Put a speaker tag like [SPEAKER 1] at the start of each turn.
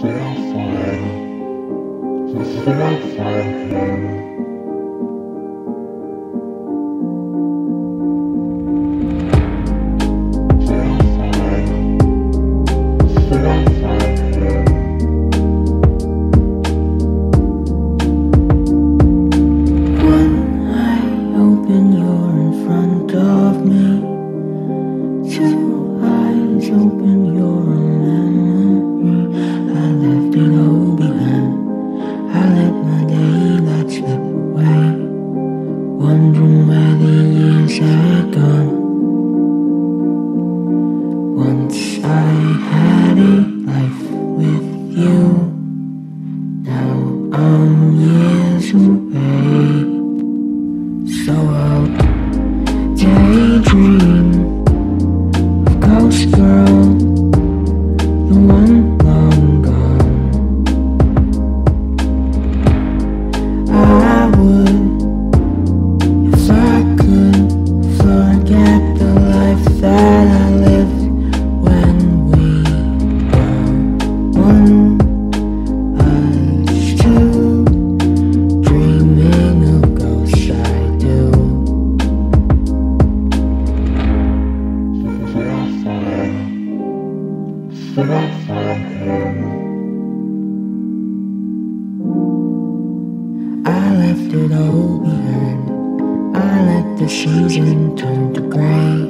[SPEAKER 1] verifying, verifying. let my daylight slip away. Wondering where the years had gone. Once I had a life with you. Now I'm years away. So I'll daydream. Ghost girl. I left it all behind. I let the season turn to gray.